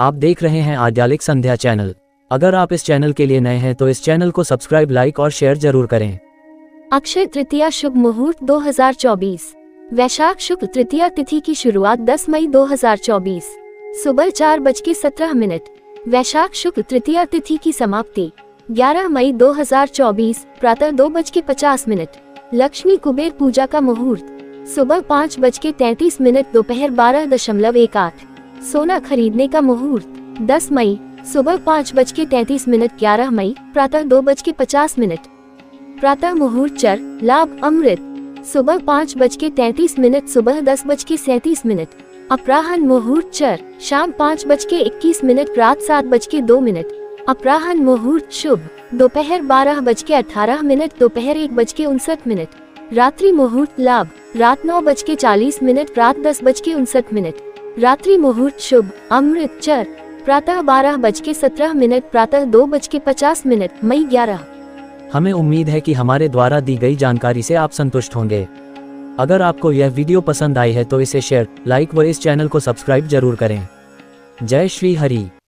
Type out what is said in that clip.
आप देख रहे हैं आद्यालिक संध्या चैनल। अगर आप इस चैनल के लिए नए हैं तो इस चैनल को सब्सक्राइब, लाइक और शेयर ज़रूर करें। अक्षय तृतीया शुभ मुहूर्त 2024 वैशाख शुक्ल तृतीया तिथि की शुरुआत 10 मई 2024 सुबह चार बज के सत्रह मिनट। वैशाख शुक्ल तृतीया तिथि की समाप्ति। 11 मई 2024 प्रातः दो बज के पचास मिनट। लक्ष्मी कुबेर पूजा का मुहूर्त। सुबह पाँच बज के तैतीस मिनट, दोपहर बारह दशमलव एक आठ। सोना खरीदने का मुहूर्त 10 मई, सुबह पाँच बज के तैतीस मिनट ग्यारह मई, प्रातः दो बज के पचास मिनट। प्रातः मुहूर्त चर, लाभ अमृत, सुबह पाँच बज के तैतीस मिनट, सुबह दस बज के सैतीस मिनट। अपराहन मुहूर्त चर, शाम पाँच बज के इक्कीस मिनट, रात सात बज के दो मिनट। अपराहन मुहूर्त शुभ, दोपहर बारह बज के अठारह मिनट, दोपहर एक बज के उनसठ मिनट। रात्रि मुहूर्त लाभ, रात नौ बज के चालीस मिनट, रात दस बज के उनसठ मिनट। रात्रि मुहूर्त शुभ, अमृत चर। प्रातः बारह बज के सत्रह मिनट, प्रातः दो बज के पचास मिनट, मई ग्यारह। हमें उम्मीद है कि हमारे द्वारा दी गई जानकारी से आप संतुष्ट होंगे। अगर आपको यह वीडियो पसंद आई है तो इसे शेयर, लाइक व इस चैनल को सब्सक्राइब ज़रूर करें। जय श्री हरि।